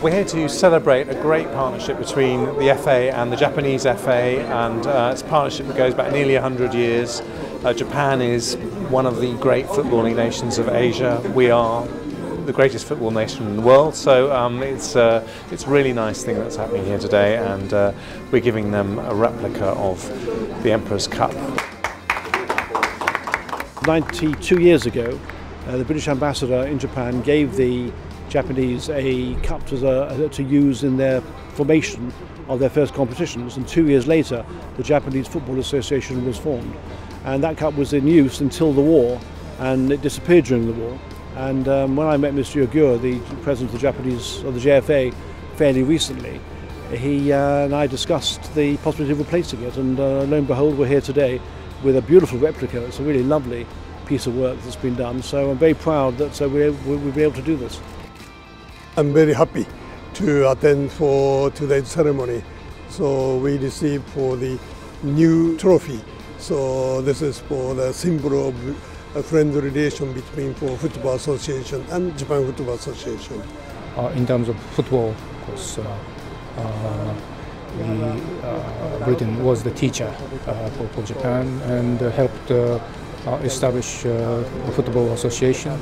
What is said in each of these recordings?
We're here to celebrate a great partnership between the FA and the Japanese FA, and uh, it's a partnership that goes back nearly 100 years. Uh, Japan is one of the great footballing nations of Asia. We are the greatest football nation in the world, so um, it's uh, it's a really nice thing that's happening here today, and uh, we're giving them a replica of the Emperor's Cup. 92 years ago, uh, the British ambassador in Japan gave the Japanese a cup to, to use in their formation of their first competitions, and two years later, the Japanese Football Association was formed. And that cup was in use until the war, and it disappeared during the war. And um, when I met Mr. Ogura, the president of the Japanese of the JFA, fairly recently, he uh, and I discussed the possibility of replacing it, and uh, lo and behold, we're here today with a beautiful replica. It's a really lovely piece of work that's been done. So I'm very proud that uh, we're, we'll be able to do this. I'm very happy to attend for today's ceremony. So we received for the new trophy. So this is for the symbol of a friendly relation between for Football Association and Japan Football Association. Uh, in terms of football, of course, uh, uh, uh, Britain was the teacher uh, for, for, Japan and helped uh, establish a football association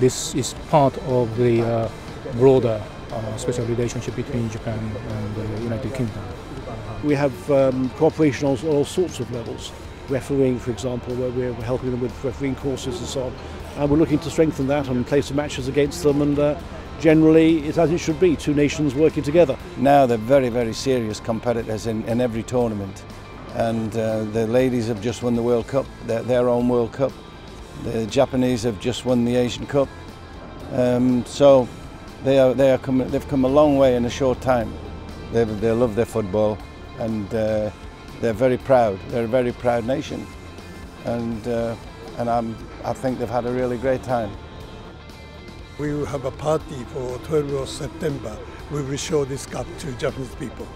this is part of the uh, broader uh, special relationship between Japan and the United Kingdom. We have um, cooperation on all sorts of levels. Refereeing, for example, where we're helping them with refereeing courses and so on. And we're looking to strengthen that and play some matches against them and uh, generally it's as it should be, two nations working together. Now they're very, very serious competitors in, in every tournament and uh, the ladies have just won the World Cup, their, their own World Cup the Japanese have just won the Asian Cup, um, so they are they are come, they've come a long way in a short time. They they love their football, and uh, they're very proud. They're a very proud nation, and uh, and I'm I think they've had a really great time. We will have a party for 12th of September. We will show this cup to Japanese people.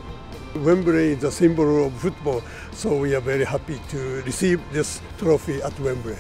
Wembley is a symbol of football, so we are very happy to receive this trophy at Wembley.